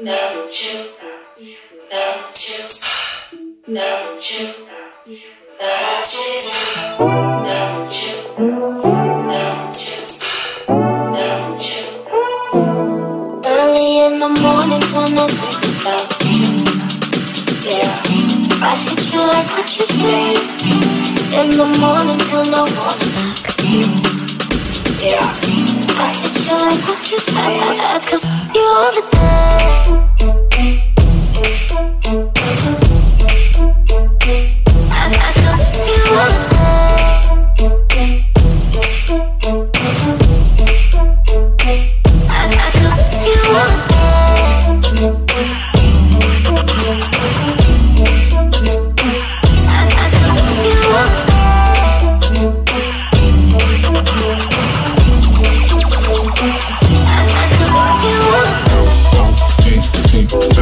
melt you, melt you, melt you, melt you, melt you, melt you, melt you. Early in the morning when I think about you, yeah. I hit you like what you say. In the morning when I back you, yeah. I hit you like what you say. I, you all the time.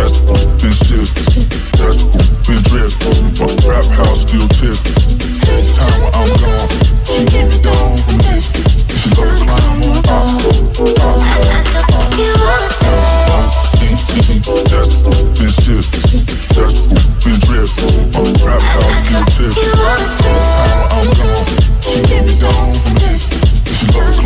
Been open shit. That's open drip. My rap house still tip. This time when I'm gone, she keep me down from this. She gonna climb on top. Been open shit. That's open drip. My rap house still tip. This time when I'm gone, she keep me down from this. She gonna